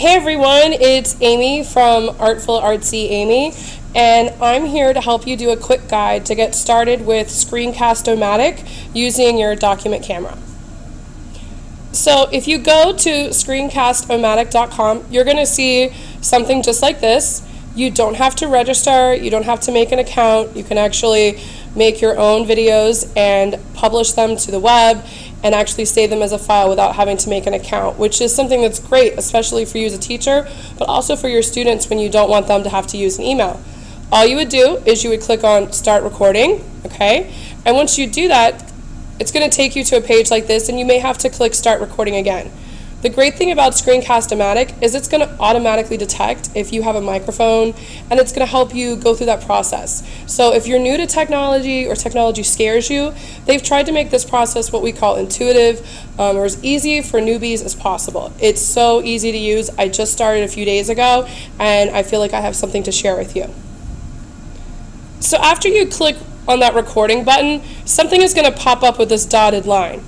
Hey everyone, it's Amy from Artful Artsy Amy, and I'm here to help you do a quick guide to get started with Screencast-O-Matic using your document camera. So if you go to screencast-o-matic.com, you're going to see something just like this. You don't have to register, you don't have to make an account, you can actually make your own videos and publish them to the web and actually save them as a file without having to make an account, which is something that's great, especially for you as a teacher, but also for your students when you don't want them to have to use an email. All you would do is you would click on start recording, okay? And once you do that, it's going to take you to a page like this and you may have to click start recording again. The great thing about Screencast-O-Matic is it's going to automatically detect if you have a microphone and it's going to help you go through that process. So if you're new to technology or technology scares you, they've tried to make this process what we call intuitive um, or as easy for newbies as possible. It's so easy to use. I just started a few days ago and I feel like I have something to share with you. So after you click on that recording button, something is going to pop up with this dotted line.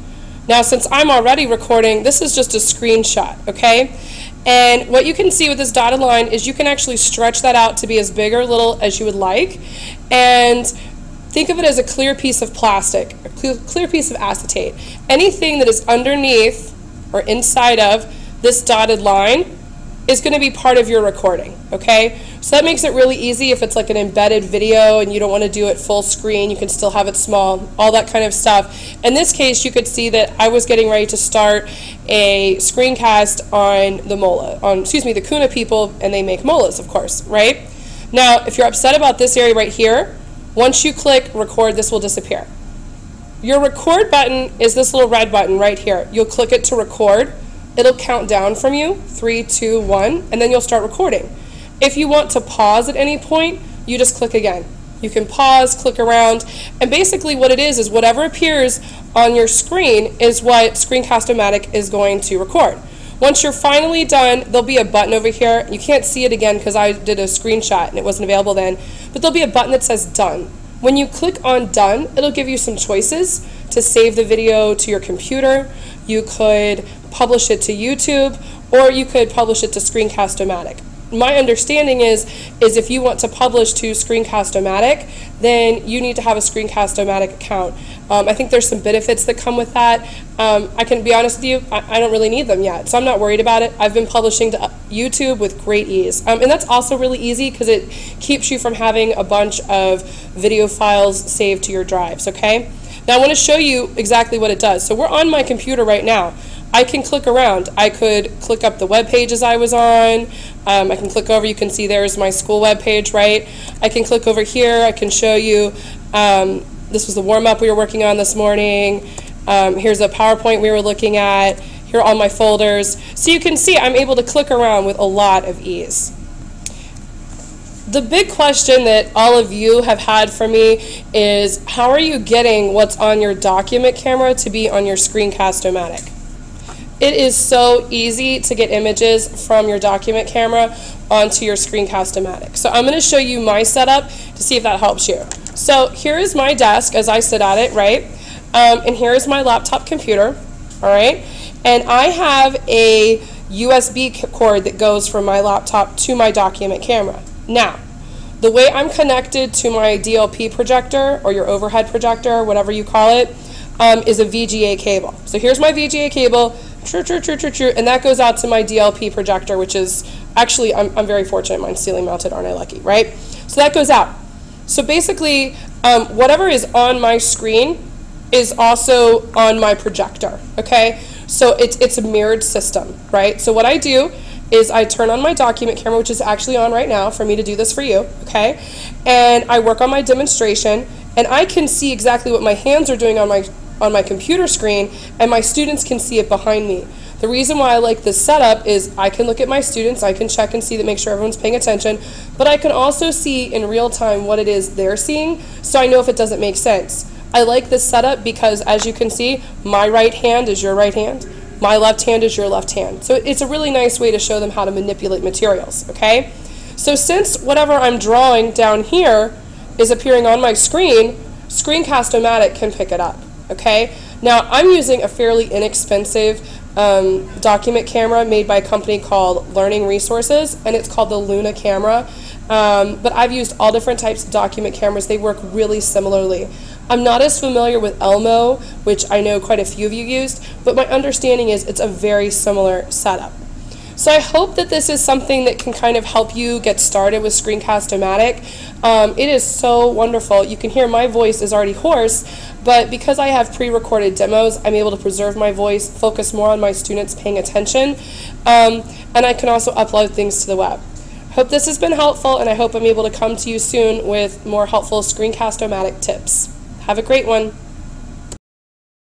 Now, since I'm already recording, this is just a screenshot, okay? And what you can see with this dotted line is you can actually stretch that out to be as big or little as you would like. And think of it as a clear piece of plastic, a clear piece of acetate. Anything that is underneath or inside of this dotted line is going to be part of your recording, okay? So that makes it really easy if it's like an embedded video and you don't want to do it full screen, you can still have it small, all that kind of stuff. In this case, you could see that I was getting ready to start a screencast on the mola, on, excuse me, the Kuna people, and they make molas, of course, right? Now, if you're upset about this area right here, once you click record, this will disappear. Your record button is this little red button right here. You'll click it to record it'll count down from you, three, two, one, and then you'll start recording. If you want to pause at any point, you just click again. You can pause, click around, and basically what it is is whatever appears on your screen is what Screencast-O-Matic is going to record. Once you're finally done, there'll be a button over here. You can't see it again because I did a screenshot and it wasn't available then, but there'll be a button that says done. When you click on done, it'll give you some choices to save the video to your computer. You could publish it to YouTube, or you could publish it to Screencast-O-Matic. My understanding is, is if you want to publish to Screencast-O-Matic, then you need to have a Screencast-O-Matic account. Um, I think there's some benefits that come with that. Um, I can be honest with you, I, I, don't really need them yet, so I'm not worried about it. I've been publishing to YouTube with great ease. Um, and that's also really easy because it keeps you from having a bunch of video files saved to your drives, okay? Now I want to show you exactly what it does. So we're on my computer right now. I can click around. I could click up the web pages I was on. Um, I can click over. You can see there's my school web page, right? I can click over here. I can show you. Um, this was the warm up we were working on this morning. Um, here's a PowerPoint we were looking at. Here are all my folders. So you can see I'm able to click around with a lot of ease. The big question that all of you have had for me is how are you getting what's on your document camera to be on your Screencast-O-Matic? It is so easy to get images from your document camera onto your Screencast-O-Matic. So I'm going to show you my setup to see if that helps you. So here is my desk as I sit at it, right? Um, and here is my laptop computer, all right? And I have a USB cord that goes from my laptop to my document camera. Now, the way I'm connected to my DLP projector or your overhead projector, whatever you call it, um, is a VGA cable. So here's my VGA cable True, true, true, true, true. And that goes out to my DLP projector, which is actually, I'm, I'm very fortunate. Mine's ceiling mounted, aren't I lucky, right? So that goes out. So basically, um, whatever is on my screen is also on my projector, okay? So it's, it's a mirrored system, right? So what I do is I turn on my document camera, which is actually on right now for me to do this for you, okay? And I work on my demonstration, and I can see exactly what my hands are doing on my on my computer screen and my students can see it behind me. The reason why I like this setup is I can look at my students, I can check and see that make sure everyone's paying attention, but I can also see in real time what it is they're seeing so I know if it doesn't make sense. I like this setup because as you can see, my right hand is your right hand, my left hand is your left hand. So it's a really nice way to show them how to manipulate materials, okay? So since whatever I'm drawing down here is appearing on my screen, Screencast-O-Matic can pick it up okay? Now, I'm using a fairly inexpensive um, document camera made by a company called Learning Resources, and it's called the Luna camera. Um, but I've used all different types of document cameras. They work really similarly. I'm not as familiar with Elmo, which I know quite a few of you used, but my understanding is it's a very similar setup. So I hope that this is something that can kind of help you get started with Screencast-O-Matic. Um, it is so wonderful. You can hear my voice is already hoarse, but because I have pre-recorded demos, I'm able to preserve my voice, focus more on my students paying attention, um, and I can also upload things to the web. Hope this has been helpful, and I hope I'm able to come to you soon with more helpful Screencast-O-Matic tips. Have a great one.